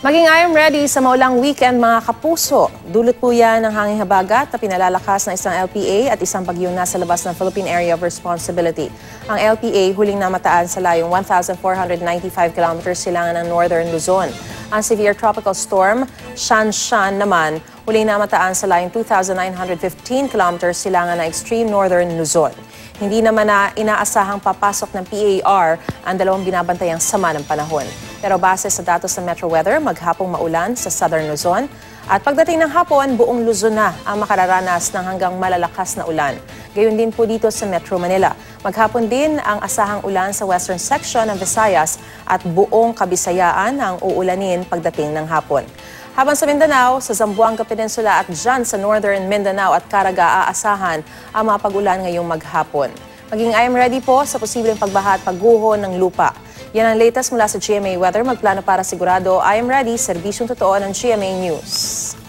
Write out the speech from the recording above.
Maging I am ready sa maulang weekend mga kapuso. Dulot po yan ng hanging habagat na pinalalakas ng isang LPA at isang bagyong nasa labas ng Philippine Area of Responsibility. Ang LPA huling namataan sa layong 1,495 kilometers silangan ng Northern Luzon. Ang severe tropical storm, Shanshan naman, huling namataan sa layong 2,915 kilometers silangan ng extreme Northern Luzon. Hindi naman na inaasahang papasok ng PAR ang dalawang binabantayang sama ng panahon. Pero base sa datos ng Metro Weather, maghapong maulan sa Southern Luzon. At pagdating ng hapon, buong Luzon na ang makararanas ng hanggang malalakas na ulan. Gayon din po dito sa Metro Manila. Maghapon din ang asahang ulan sa western section ng Visayas at buong Kabisayaan ang uulanin pagdating ng hapon. Habang sa Mindanao, sa Zamboanga Peninsula at dyan sa Northern Mindanao at Caraga aasahan ang mga pag-ulan ngayong maghapon. Maging I am ready po sa posibleng pagbaha at pagguho ng lupa. Yan ang latest mula sa GMA Weather. Magplano para sigurado I am ready, serbisyong totoo ng GMA News.